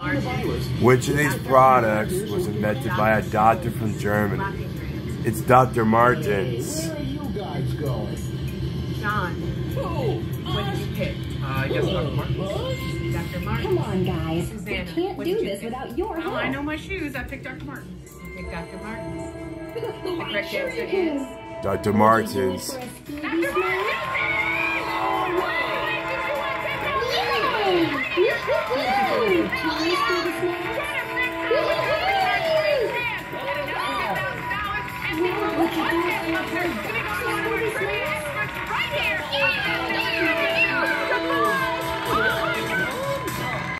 Which of these products was invented by a doctor from Germany? It's Dr. Martens. Where are you guys going? John, what did you pick? Uh, I guess Dr. Martin. Dr. Martin. Come on, guys. Susanna, we can't do this without your Oh, help. I know my shoes. I picked Dr. Martin. You picked Dr. Martin. The Oh, correct sure answer you is do. Dr. For Martens. a Scooby